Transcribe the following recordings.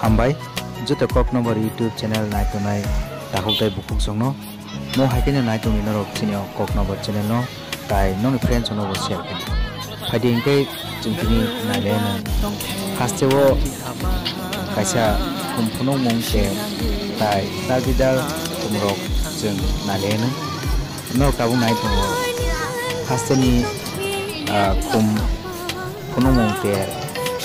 হামবাই যত কক number YouTube channel নাইতনাই তাহলে বুকুক সংনো মো হাইকেনে নাইতনি নরক চিনিও কক নম্বর চ্যানেল নো তাই নন ফ্রেন্ডস নো শেয়ার করি ফাইদি ইনকে চিন্তিনি নাইলেন হাসতেও কাইসা kumpuno mongke tai dagidal kumrok jeng nalen no kabung nai tongo hasteni kum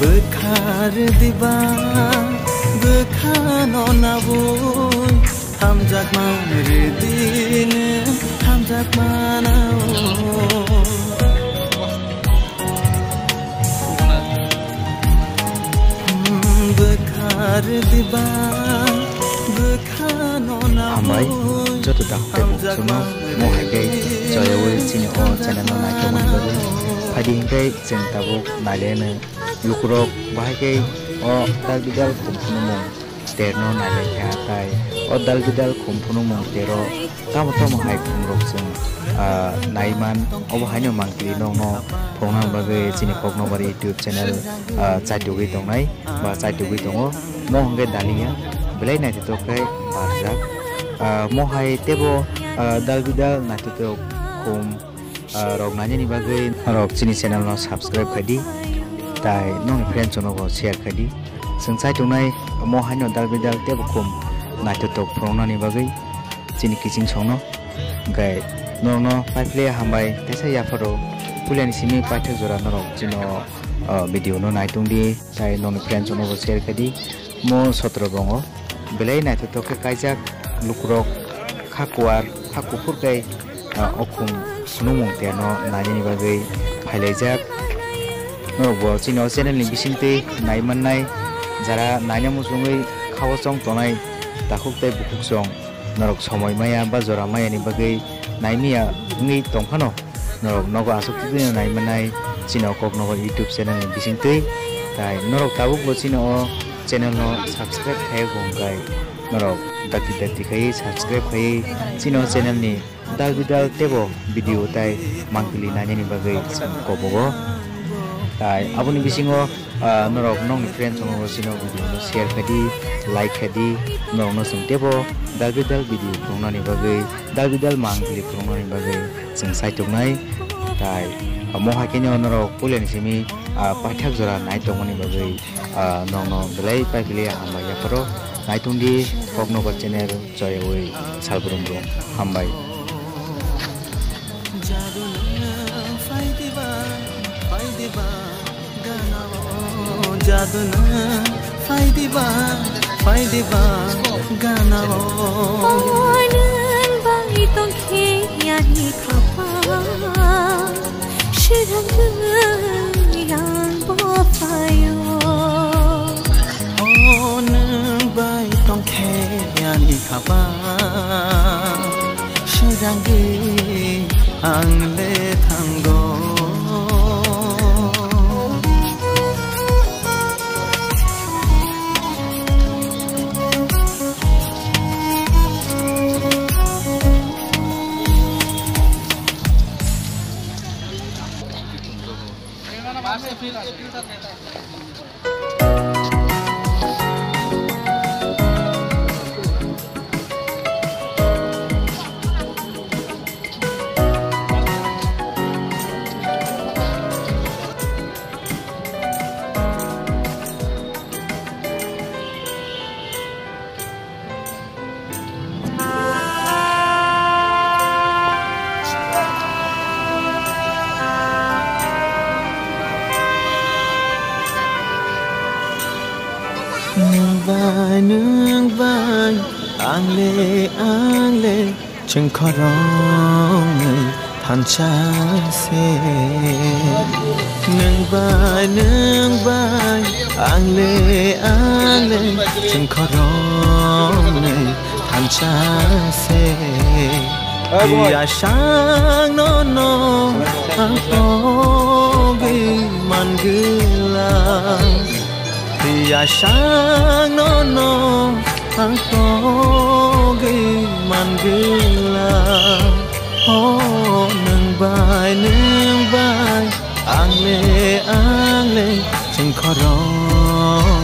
Bıkar diba Bıkan ona voy Hamzak manri dini Hamzak mana Bıkar diba Bıkan ona voy cho tụi đọc tại một. số nó mua hai cây cho yêu xin yêu cho nên nó lại cho mình với phải đi cây xin tao vô lại lên nữa yukrok bahake o oh, dal gidal kumpunumo terno nanya khatai o oh, dal gidal kumpunumo tero tamo tamo hai kumrok sung ah, naiman. Oh, Obo haino mangkli no pong phongna bagai chini phogno bari youtube channel ah, chaitugi tongnai ba chaitugi tongo mo hongge daliya belai na titokai barjak ah, mo hai tebo dal gidal na titok kum rok nanya ni bagai rok sini channel no subscribe khadi sung sai tunai mo haino dal bidal te bukum na to tok prona ni bagai chini kiching chongno gai no no pai play hambai tesa ya faro pulen simi paitha jora no rok chino video no nai tung di tai nong friend chono go share khadi mo sotro bongo belai na to tok kaijak lukrok khakwar khakupur gai okum sunumung te जोनी channel बिसिनते नायमननाय जारा नायना मुसुङै खावसं तनाय दाखुकते बुखुसं नरक समयमाया बा जरामायानि बागै नायमिया नि तंखानो नरक नगो आसक्ति दिन नायमननाय चिनो कक नगो युट्युब चेनेल बिसिनते ताय नरक ताबुक बसिनो चेनेल नो सब्सक्राइब थाय गंगाय नरक दाति दाति खै सब्सक्राइब खै चिनो चेनेल नि दाल बिदाल टेबो भिडियो ताय मांगलि नायनि बागै कबोगो তাই আপুনি বিচিং নৰক নং ফ্ৰেণ্ড চঙ চিন ভিডিঅ' চেয়াৰ খেদি লাইক খেদি নৰক নচিং টেব দাল বিদাল ভিডিঅ' খুৱাওনি বাবেই দাল বিদাল মাং বুলি খুৱাওনি বাবেই যেন চাইটনাই তাই মহাকিনি অনৰক পলিয়ানি চিমি পাঠক জৰা নাই তঙনি বাবেই নং নং বেলাই পাইকিলে হামবাই আপাৰ নাইটুং দি কগ্নগৰ চেনেল জয় হৈ চালগ্ৰম হামবাই জাদু না ফাই দিবা ফাই দিবা গানাও নন বাই তো খে আনি খাপা শিরঙ্গ ale ale chung khorong phan cha se nang ba nang ba ale ale chung khorong phan cha se ki a shang no no phan to ge man ge la ki a shang no no manggila Oh nang bai nang bai Ang le ang le Chẳng khó rõ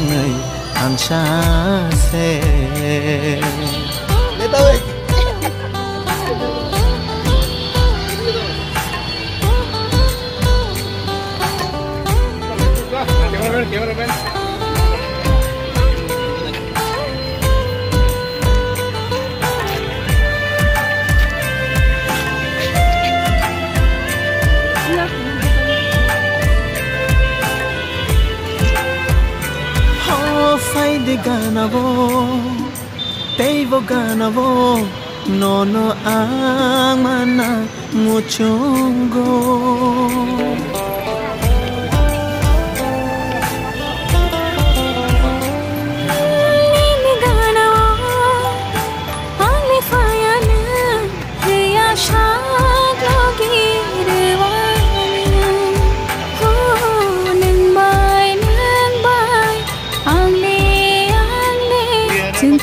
ngày Hàng xa xe Để tôi Hãy subscribe cho Để không bỏ ದಿಗನವೋ ತೈವ ಗನವೋ ನೋನು ಆಮನ ಮುಚೋಂಗೋ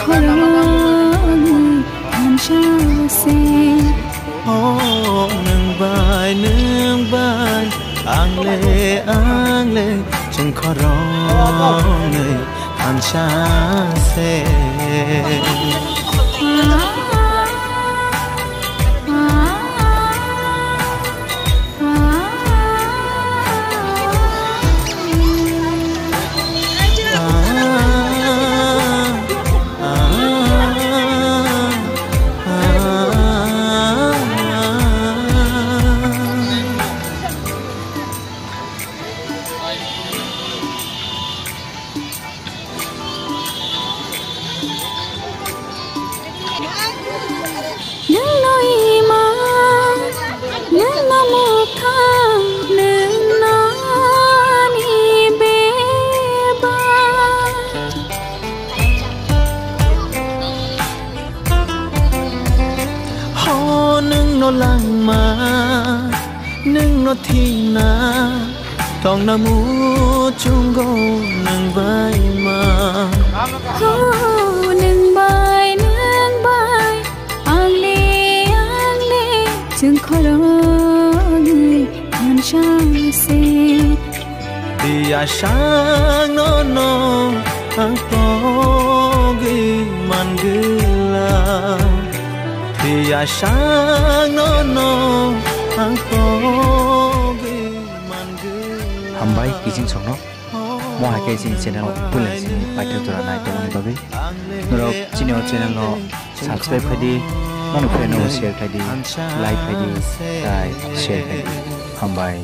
ច្រើនតាមឆាស៊ីអូនឹងបាយនឹងបាយអាងលេអាងលេចឹងខរងនៃតាមឆាសេ nó thi na thong na mu chung go nang bay ma. Oh nang bay nang bay ang li ang li chung kho lo ngai an sang se ti a sang no no ang to gi man gila ti a sang no no ang to mo ha ke jing channel pulen sini paithak jora nai tongoni bagai norok chini o channel no subscribe khadi manu friend no share khadi like khadi tai share khadi hambai